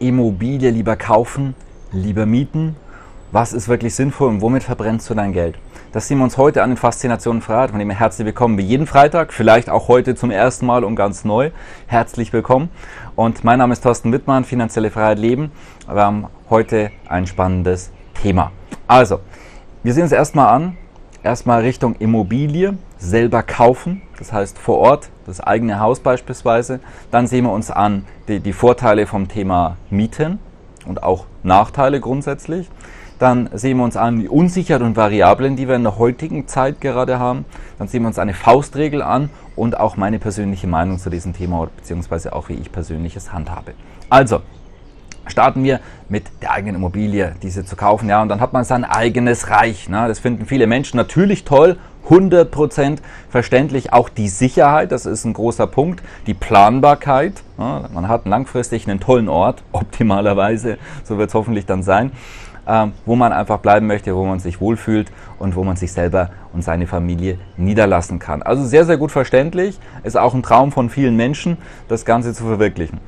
Immobilie lieber kaufen, lieber mieten? Was ist wirklich sinnvoll und womit verbrennst du dein Geld? Das sehen wir uns heute an den Faszinationen Freiheit, von dem her herzlich willkommen wie jeden Freitag, vielleicht auch heute zum ersten Mal und ganz neu. Herzlich willkommen. Und mein Name ist Thorsten Wittmann, Finanzielle Freiheit Leben. Wir haben heute ein spannendes Thema. Also, wir sehen uns erstmal an, erstmal Richtung Immobilie, selber kaufen, das heißt vor Ort, das eigene Haus beispielsweise. Dann sehen wir uns an die, die Vorteile vom Thema Mieten und auch Nachteile grundsätzlich. Dann sehen wir uns an die Unsicherheit und Variablen, die wir in der heutigen Zeit gerade haben. Dann sehen wir uns eine Faustregel an und auch meine persönliche Meinung zu diesem Thema, beziehungsweise auch wie ich persönliches handhabe. Also, starten wir mit der eigenen Immobilie, diese zu kaufen. Ja, und dann hat man sein eigenes Reich. Ne? Das finden viele Menschen natürlich toll. 100% verständlich auch die Sicherheit, das ist ein großer Punkt, die Planbarkeit. Ja, man hat langfristig einen tollen Ort, optimalerweise, so wird es hoffentlich dann sein, ähm, wo man einfach bleiben möchte, wo man sich wohlfühlt und wo man sich selber und seine Familie niederlassen kann. Also sehr, sehr gut verständlich, ist auch ein Traum von vielen Menschen, das Ganze zu verwirklichen.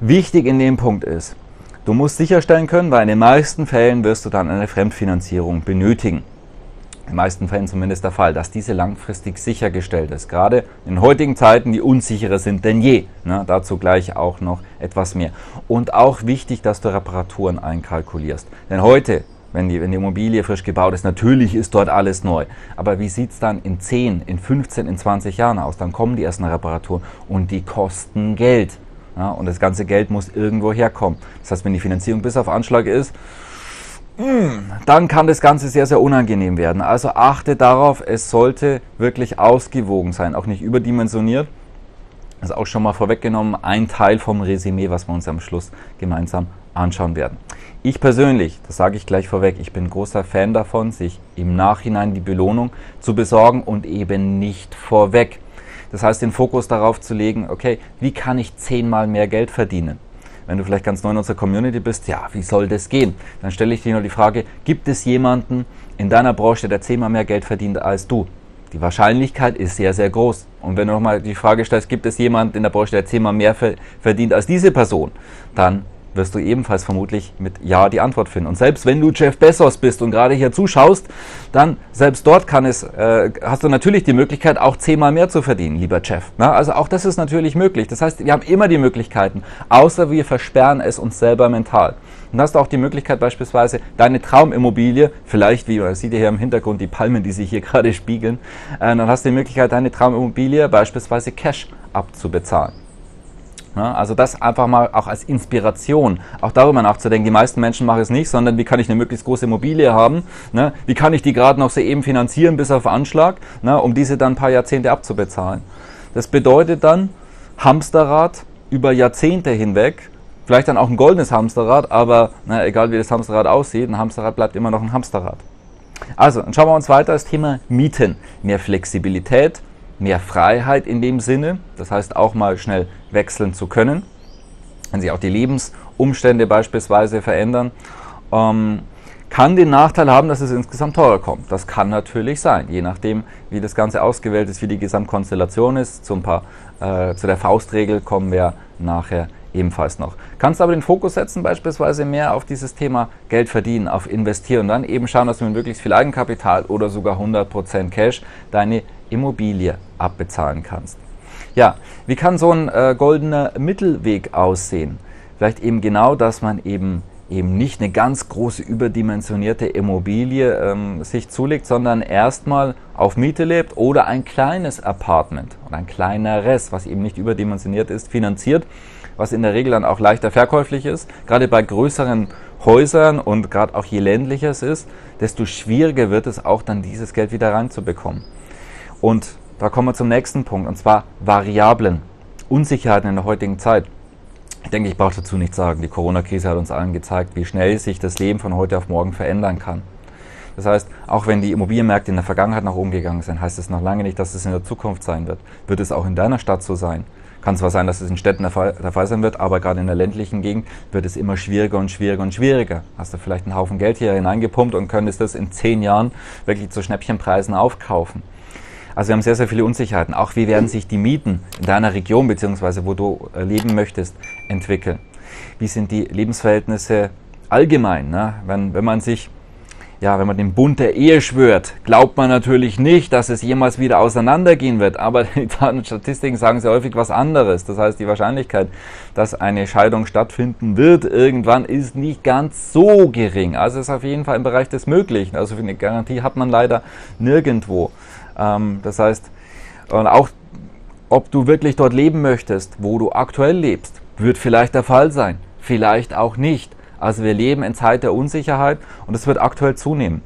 Wichtig in dem Punkt ist, Du musst sicherstellen können, weil in den meisten Fällen wirst du dann eine Fremdfinanzierung benötigen. In den meisten Fällen zumindest der Fall, dass diese langfristig sichergestellt ist. Gerade in heutigen Zeiten, die unsicherer sind denn je. Ne, dazu gleich auch noch etwas mehr. Und auch wichtig, dass du Reparaturen einkalkulierst. Denn heute, wenn die, wenn die Immobilie frisch gebaut ist, natürlich ist dort alles neu. Aber wie sieht es dann in 10, in 15, in 20 Jahren aus? Dann kommen die ersten Reparaturen und die kosten Geld. Ja, und das ganze Geld muss irgendwo herkommen. Das heißt, wenn die Finanzierung bis auf Anschlag ist, hm, dann kann das Ganze sehr, sehr unangenehm werden. Also achte darauf, es sollte wirklich ausgewogen sein, auch nicht überdimensioniert. Das ist auch schon mal vorweggenommen, ein Teil vom Resümee, was wir uns am Schluss gemeinsam anschauen werden. Ich persönlich, das sage ich gleich vorweg, ich bin großer Fan davon, sich im Nachhinein die Belohnung zu besorgen und eben nicht vorweg. Das heißt, den Fokus darauf zu legen, okay, wie kann ich zehnmal mehr Geld verdienen? Wenn du vielleicht ganz neu in unserer Community bist, ja, wie soll das gehen? Dann stelle ich dir nur die Frage, gibt es jemanden in deiner Branche, der zehnmal mehr Geld verdient als du? Die Wahrscheinlichkeit ist sehr, sehr groß. Und wenn du nochmal die Frage stellst, gibt es jemanden in der Branche, der zehnmal mehr verdient als diese Person, dann wirst du ebenfalls vermutlich mit Ja die Antwort finden. Und selbst wenn du Jeff Bezos bist und gerade hier zuschaust, dann selbst dort kann es, äh, hast du natürlich die Möglichkeit, auch zehnmal mehr zu verdienen, lieber Jeff. Na, also auch das ist natürlich möglich. Das heißt, wir haben immer die Möglichkeiten, außer wir versperren es uns selber mental. Und hast du auch die Möglichkeit beispielsweise deine Traumimmobilie, vielleicht wie man sieht hier im Hintergrund die Palmen, die sich hier gerade spiegeln, äh, dann hast du die Möglichkeit, deine Traumimmobilie beispielsweise Cash abzubezahlen. Ja, also das einfach mal auch als Inspiration, auch darüber nachzudenken. Die meisten Menschen machen es nicht, sondern wie kann ich eine möglichst große Immobilie haben? Ne? Wie kann ich die gerade noch so eben finanzieren bis auf Anschlag, ne? um diese dann ein paar Jahrzehnte abzubezahlen? Das bedeutet dann Hamsterrad über Jahrzehnte hinweg, vielleicht dann auch ein goldenes Hamsterrad, aber na, egal wie das Hamsterrad aussieht, ein Hamsterrad bleibt immer noch ein Hamsterrad. Also, dann schauen wir uns weiter das Thema Mieten. Mehr Flexibilität, mehr Freiheit in dem Sinne, das heißt auch mal schnell wechseln zu können, wenn sich auch die Lebensumstände beispielsweise verändern, ähm, kann den Nachteil haben, dass es insgesamt teurer kommt. Das kann natürlich sein, je nachdem, wie das Ganze ausgewählt ist, wie die Gesamtkonstellation ist. Zu, ein paar, äh, zu der Faustregel kommen wir nachher ebenfalls noch. Kannst aber den Fokus setzen, beispielsweise mehr auf dieses Thema Geld verdienen, auf investieren und dann eben schauen, dass du mit möglichst viel Eigenkapital oder sogar 100% Cash deine Immobilie abbezahlen kannst. Ja, wie kann so ein äh, goldener Mittelweg aussehen? Vielleicht eben genau, dass man eben eben nicht eine ganz große überdimensionierte Immobilie ähm, sich zulegt, sondern erstmal auf Miete lebt oder ein kleines Apartment oder ein kleineres, was eben nicht überdimensioniert ist, finanziert, was in der Regel dann auch leichter verkäuflich ist. Gerade bei größeren Häusern und gerade auch je ländlicher es ist, desto schwieriger wird es auch dann dieses Geld wieder reinzubekommen. Und da kommen wir zum nächsten Punkt, und zwar Variablen, Unsicherheiten in der heutigen Zeit. Ich denke, ich brauche dazu nichts sagen. Die Corona-Krise hat uns allen gezeigt, wie schnell sich das Leben von heute auf morgen verändern kann. Das heißt, auch wenn die Immobilienmärkte in der Vergangenheit nach oben gegangen sind, heißt es noch lange nicht, dass es in der Zukunft sein wird. Wird es auch in deiner Stadt so sein? Kann zwar sein, dass es in Städten der Fall, der Fall sein wird, aber gerade in der ländlichen Gegend wird es immer schwieriger und schwieriger und schwieriger. Hast du vielleicht einen Haufen Geld hier hineingepumpt und könntest das in zehn Jahren wirklich zu Schnäppchenpreisen aufkaufen. Also wir haben sehr, sehr viele Unsicherheiten. Auch wie werden sich die Mieten in deiner Region beziehungsweise wo du äh, leben möchtest entwickeln. wie sind die Lebensverhältnisse allgemein. Ne? Wenn, wenn man sich ja, wenn man den Bund der Ehe schwört, glaubt man natürlich nicht, dass es jemals wieder auseinandergehen wird. Aber die Daten und Statistiken sagen sehr häufig was anderes. Das heißt, die Wahrscheinlichkeit, dass eine Scheidung stattfinden wird, irgendwann ist nicht ganz so gering. Also ist auf jeden Fall im Bereich des Möglichen. Also eine Garantie hat man leider nirgendwo. Ähm, das heißt, und auch ob du wirklich dort leben möchtest, wo du aktuell lebst, wird vielleicht der Fall sein. Vielleicht auch nicht. Also wir leben in Zeit der Unsicherheit und es wird aktuell zunehmen.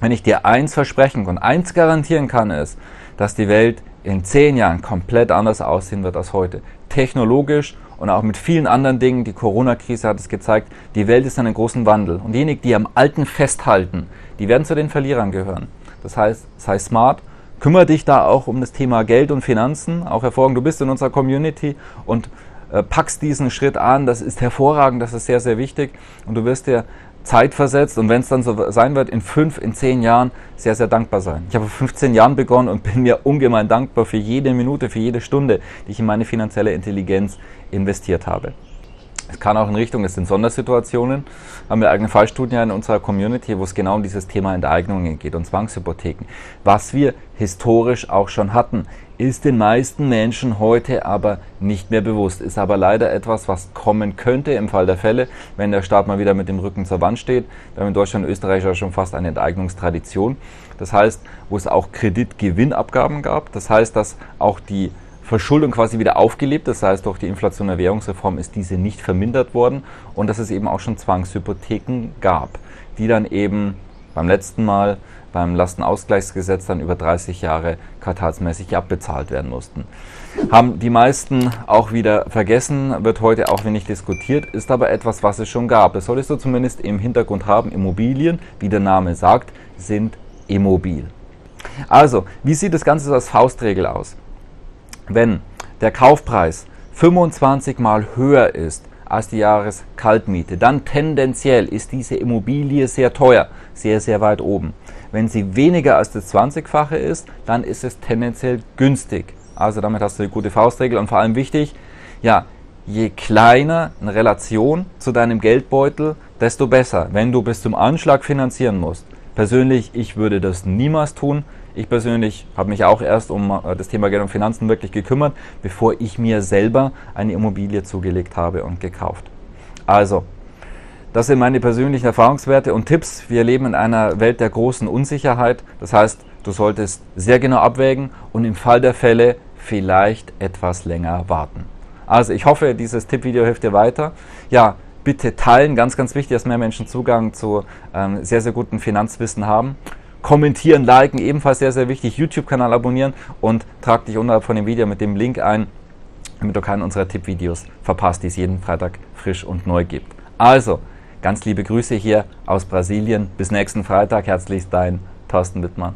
Wenn ich dir eins versprechen und eins garantieren kann, ist, dass die Welt in zehn Jahren komplett anders aussehen wird als heute. Technologisch und auch mit vielen anderen Dingen. Die Corona-Krise hat es gezeigt, die Welt ist in einem großen Wandel. Und diejenigen, die am Alten festhalten, die werden zu den Verlierern gehören. Das heißt, sei smart, kümmere dich da auch um das Thema Geld und Finanzen. Auch hervorragend, du bist in unserer Community und packst diesen Schritt an, das ist hervorragend, das ist sehr, sehr wichtig und du wirst dir Zeit versetzt und wenn es dann so sein wird, in fünf, in zehn Jahren sehr, sehr dankbar sein. Ich habe vor 15 Jahren begonnen und bin mir ungemein dankbar für jede Minute, für jede Stunde, die ich in meine finanzielle Intelligenz investiert habe. Es kann auch in Richtung, das sind Sondersituationen, haben wir eigene Fallstudien in unserer Community, wo es genau um dieses Thema Enteignungen geht und Zwangshypotheken. Was wir historisch auch schon hatten, ist den meisten Menschen heute aber nicht mehr bewusst, ist aber leider etwas, was kommen könnte im Fall der Fälle, wenn der Staat mal wieder mit dem Rücken zur Wand steht. Wir haben in Deutschland und Österreich ja schon fast eine Enteignungstradition. Das heißt, wo es auch Kreditgewinnabgaben gab. Das heißt, dass auch die Verschuldung quasi wieder aufgelebt. Das heißt, durch die Inflation der Währungsreform ist diese nicht vermindert worden und dass es eben auch schon Zwangshypotheken gab, die dann eben beim letzten Mal beim Lastenausgleichsgesetz dann über 30 Jahre quartalsmäßig abbezahlt werden mussten. Haben die meisten auch wieder vergessen, wird heute auch wenig diskutiert, ist aber etwas, was es schon gab. Das solltest du zumindest im Hintergrund haben. Immobilien, wie der Name sagt, sind immobil. Also, wie sieht das Ganze als Faustregel aus? Wenn der Kaufpreis 25 mal höher ist als die Jahreskaltmiete, dann tendenziell ist diese Immobilie sehr teuer, sehr, sehr weit oben. Wenn sie weniger als das 20-fache ist, dann ist es tendenziell günstig. Also damit hast du eine gute Faustregel und vor allem wichtig, ja, je kleiner eine Relation zu deinem Geldbeutel, desto besser, wenn du bis zum Anschlag finanzieren musst. Persönlich, ich würde das niemals tun. Ich persönlich habe mich auch erst um äh, das Thema Geld und Finanzen wirklich gekümmert, bevor ich mir selber eine Immobilie zugelegt habe und gekauft. Also, das sind meine persönlichen Erfahrungswerte und Tipps. Wir leben in einer Welt der großen Unsicherheit. Das heißt, du solltest sehr genau abwägen und im Fall der Fälle vielleicht etwas länger warten. Also ich hoffe, dieses Tippvideo hilft dir weiter. Ja, bitte teilen, ganz, ganz wichtig, dass mehr Menschen Zugang zu ähm, sehr, sehr gutem Finanzwissen haben kommentieren, liken, ebenfalls sehr, sehr wichtig. YouTube-Kanal abonnieren und trag dich unterhalb von dem Video mit dem Link ein, damit du keinen unserer Tippvideos verpasst, die es jeden Freitag frisch und neu gibt. Also, ganz liebe Grüße hier aus Brasilien. Bis nächsten Freitag. Herzlichst dein Thorsten Wittmann.